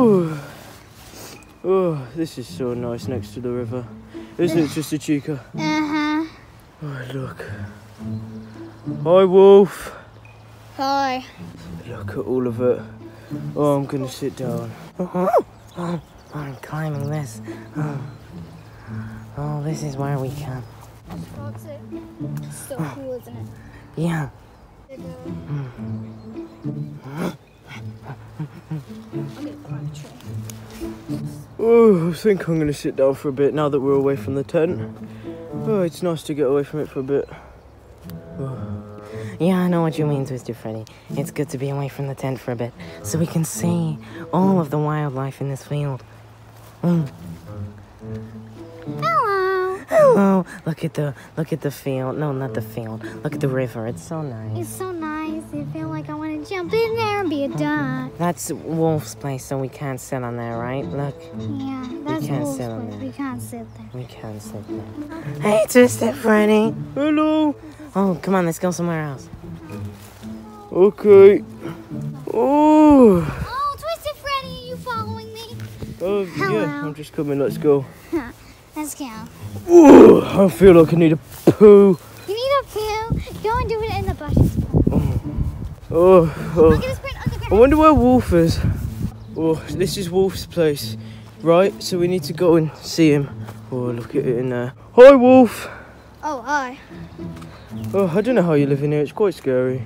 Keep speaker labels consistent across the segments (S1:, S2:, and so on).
S1: Ooh. Oh, this is so nice next to the river. Isn't it, Twisted Chica?
S2: Uh-huh.
S1: Oh, look. Hi, Wolf.
S2: Hi.
S1: Look at all of it. Oh, I'm gonna sit down.
S3: Oh, I'm climbing this. Oh. oh, this is where we come.
S2: That's. So cool, isn't it?
S3: Yeah.
S2: Okay, climb a tree.
S1: Oh, I think I'm gonna sit down for a bit now that we're away from the tent. Oh, it's nice to get away from it for a bit.
S3: Yeah, I know what you mean, Twisted Freddy. It's good to be away from the tent for a bit so we can see all of the wildlife in this field. Mm.
S2: Hello.
S3: Hello. Look at the look at the field. No, not the field. Look at the river. It's so nice.
S2: It's so nice. I feel like I jump in there and be a duck.
S3: That's Wolf's place, so we can't sit on there, right? Look,
S2: Yeah, that's
S3: can't
S2: Wolf's
S3: sit on
S2: place.
S3: there.
S2: We can't sit there.
S3: we can't sit there. Hey, Twisted Freddy.
S1: Hello.
S3: Oh, come on, let's go somewhere else.
S1: Okay. Oh.
S2: Oh, Twisted Freddy, are you following me?
S1: Oh, yeah,
S2: Hello.
S1: I'm just coming. Let's go.
S2: Let's go.
S1: Ooh, I feel like I need a poo.
S2: You need a poo. Go and do it in the bushes.
S1: Oh,
S2: I'm
S1: oh.
S2: gonna sprint on the
S1: I wonder where Wolf is. Oh, this is Wolf's place, right? So we need to go and see him. Oh, look at it in there. Hi, Wolf.
S2: Oh, hi.
S1: Oh, I don't know how you live in here. It's quite scary.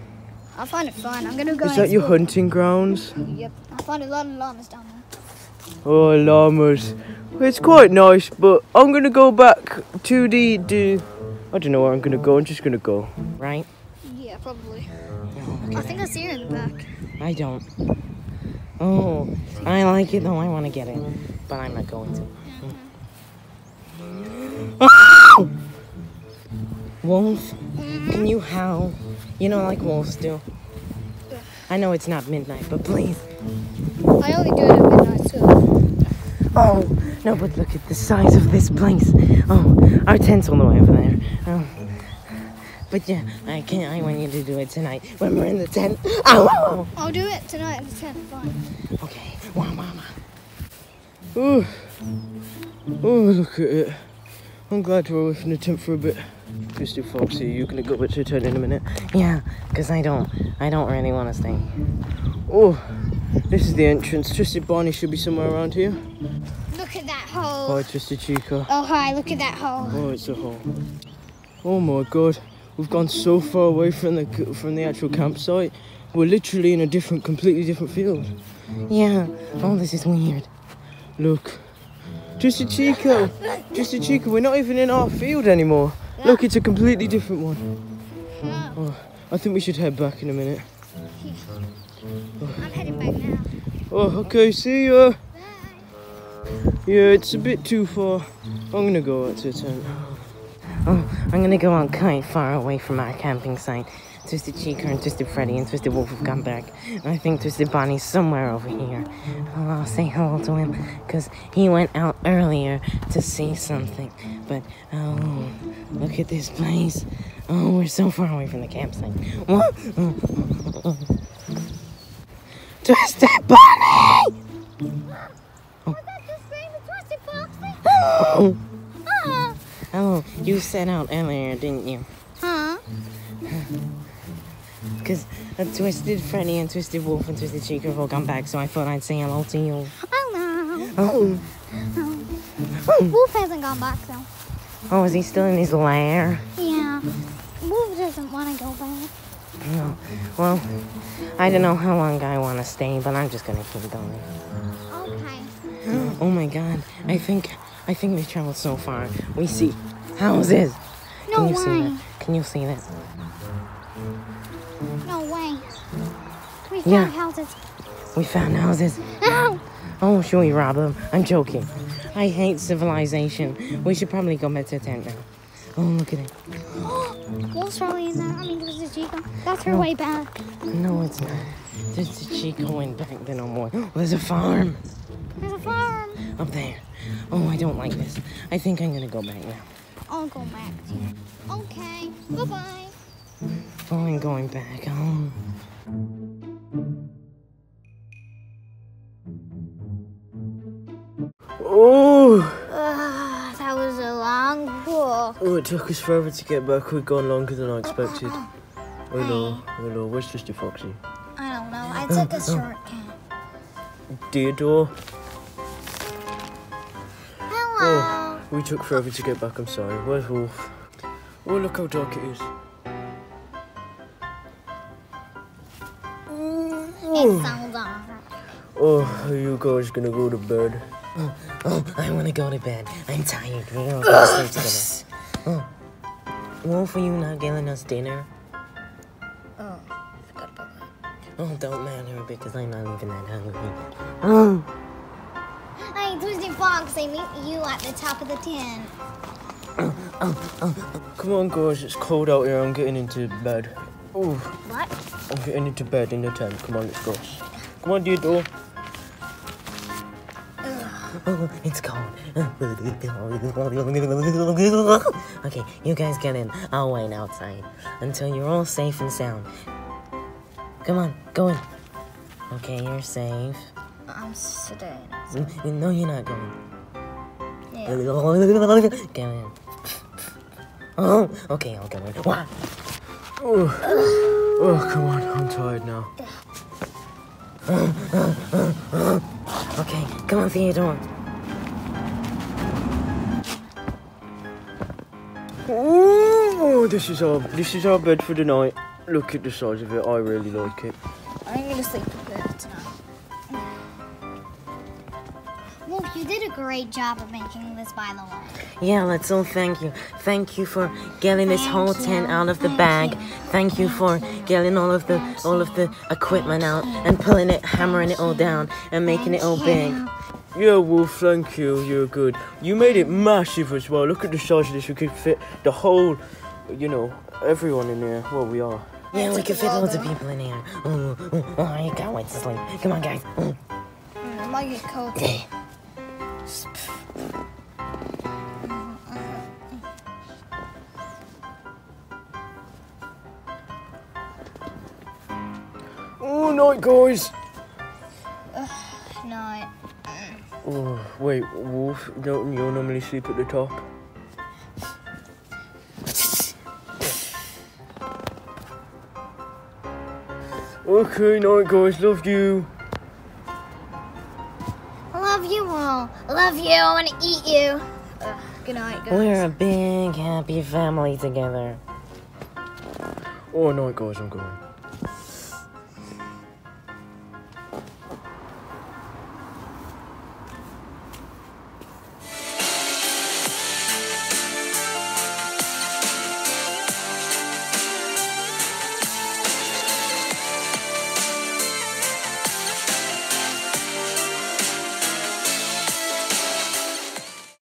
S2: I find it fine. I'm gonna go.
S1: Is that your
S2: explore.
S1: hunting grounds?
S2: Yep. I found a lot of llamas down there.
S1: Oh, llamas. It's quite nice, but I'm gonna go back to the, the I don't know where I'm gonna go. I'm just gonna go.
S3: Right?
S2: Yeah, probably.
S3: Look
S2: I think I see her in the back.
S3: I don't. Oh, I like it though. I want to get it, but I'm not going to. Oh! Wolf, mm-hmm. can you howl? You know, like wolves do. I know it's not midnight, but please.
S2: I only do it at midnight too.
S3: Oh, no, but look at the size of this place. Oh, our tent's all the way over there. Oh. But yeah, I can't. I want you to do it tonight when we're in the tent. Oh,
S2: I'll do it tonight at the tent. Fine.
S3: okay. Wow, mama.
S1: Oh, oh, look at it. I'm glad we're away from the tent for a bit. Mr. Foxy, you're gonna go back to the tent in a minute.
S3: Yeah, cause I don't, I don't really want to stay.
S1: Oh, this is the entrance. Twisted Bonnie should be somewhere around here.
S2: Look at that hole.
S1: Hi, Twisted Chica.
S2: Oh, hi. Look at that hole.
S1: Oh, it's a hole. Oh my god, we've gone so far away from the from the actual campsite. We're literally in a different, completely different field.
S3: Yeah. Oh, this is weird.
S1: Look, Twisted Chica, a Chica, we're not even in our field anymore. Look, it's a completely different one.
S2: Oh,
S1: Oh, I think we should head back in a minute.
S2: I'm heading back now.
S1: Oh, okay, see ya. Yeah, it's a bit too far. I'm gonna go out to the tent.
S3: Oh, I'm gonna go out quite far away from our camping site. Twisted Chica and Twisted Freddy and Twisted Wolf have come back. I think Twisted Bonnie's somewhere over here. Oh, I'll say hello to him because he went out earlier to see something. But, oh, look at this place. Oh, we're so far away from the campsite. What? Twisted Bonnie!
S2: Was that the Twisted Foxy?
S3: Oh,
S2: Uh-huh.
S3: oh, you set out earlier, didn't you?
S2: Huh?
S3: Because uh, Twisted Freddy and Twisted Wolf and Twisted Chica have all come back, so I thought I'd say hello to you.
S2: Hello.
S3: Oh,
S2: Wolf hasn't gone back though.
S3: oh, is he still in his lair?
S2: Yeah. Wolf doesn't want to go back.
S3: No. Well, I don't know how long I want to stay, but I'm just gonna keep going.
S2: Okay.
S3: Oh my God! I think I think we traveled so far. We see houses.
S2: No
S3: Can you see that? Can you see that?
S2: No way. We found
S3: Yeah.
S2: houses.
S3: We found houses.
S2: Ow!
S3: Oh, should we rob them? I'm joking. I hate civilization. We should probably go back to the tent now. Oh, look at it.
S2: Wolf's probably in there. I mean, Twisted Chica. That's her
S3: No.
S2: way back.
S3: No, it's not. There's the Chica went back there no more. There's a farm
S2: There's a farm.
S3: Up there. Oh, I don't like this. I think I'm gonna go back now.
S2: I'll go back too. Okay. Bye bye.
S3: Oh, I'm Oh, going back. Oh.
S1: Oh,
S2: Ugh, that was a long walk.
S1: oh, it took us forever to get back. We've gone longer than I uh-uh. expected. Oh, hello, hello, oh, where's Mr. Foxy?
S2: I don't know. I took a oh, shortcut.
S1: Theodore?
S2: Hello.
S1: We took forever to get back, I'm sorry. Where's Wolf? Oh, look how dark it is.
S2: It's so dark.
S1: Oh, are you guys gonna go to bed?
S3: Oh, oh I want to go to bed. I'm tired. We're gonna ah. go to sleep together. Oh. Wolf, are you not getting us dinner?
S2: Oh, forgot about that.
S3: Oh, don't matter because I'm not even that hungry. Oh,
S2: Hey, Twisty Fox, I meet you at the top of the tin.
S1: Come on, guys, it's cold out here. I'm getting into bed. Oh,
S2: What?
S1: I'm getting into bed in the tent. Come on, let's go. Come on, Theodore.
S3: oh, it's cold. okay, you guys get in. I'll wait outside until you're all safe and sound. Come on, go in. Okay, you're safe.
S2: I'm sitting.
S3: Mm, No, you're not going.
S2: Yeah.
S3: Get in. Oh, okay, I'll go in. Wah.
S1: Oh, oh come on, I'm tired now.
S3: Okay, come on, Theodore.
S1: Oh, this is our this is our bed for the night. Look at the size of it. I really like it.
S2: I'm gonna sleep Wolf, you did a great job of making this, by the way.
S3: Yeah, let's all thank you. Thank you for getting this whole
S2: you.
S3: tent out of the
S2: Thank
S3: bag.
S2: you.
S3: Thank you for getting all of the all of the equipment out and pulling it, hammering it all down, and making it all big.
S2: you.
S1: Yeah, Wolf, thank you. You're good. You made it massive as well. Look at the size of this. We could fit the whole, you know, everyone in here. Well, we are.
S3: Yeah, we
S2: could
S3: fit
S2: while,
S3: loads of people in here. Oh, oh, oh, I can't wait to sleep. Come on, guys.
S2: Mm, I might get cold.
S1: Night, guys.
S2: Night.
S1: Oh, wait, Wolf, don't you normally sleep at the top? Okay, night, guys. Love you.
S2: Love you all. Love you. I want to eat you. Ugh, good night, guys.
S3: We're a big, happy family together.
S1: Oh, night, guys. I'm going.